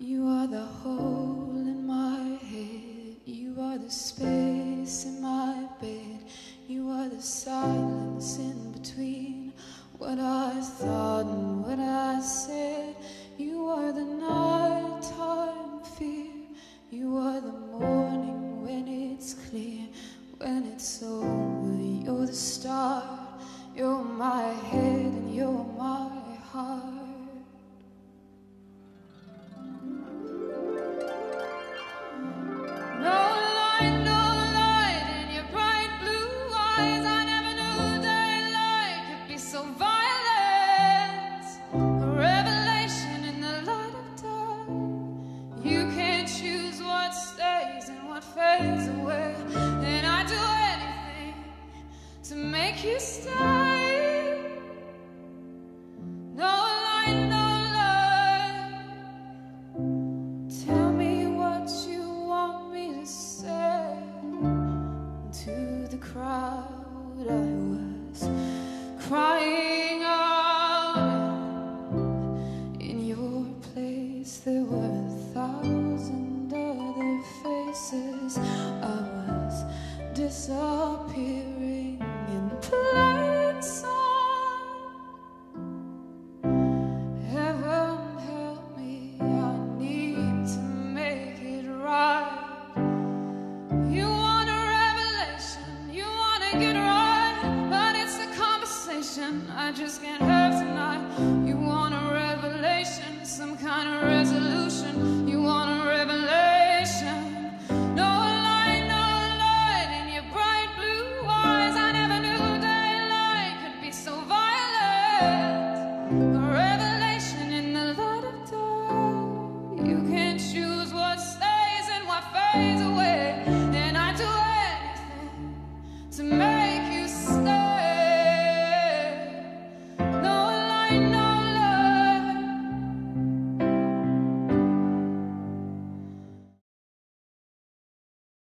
You are the hole in my head. You are the space in my bed. You are the silence in between what I thought and what I said. You are the nighttime fear. You are the morning when it's clear. When it's over, you're the start. You're my fades away. And I'd do anything to make you stay. No light, no light. Tell me what you want me to say to the crowd. I was crying out in your place. There were a thousand other faces. I was disappearing in plain sight. Heaven help me, I need to make it right. You want a revelation, you want to get right, but it's a conversation I just can't have tonight. You want a revelation, some kind of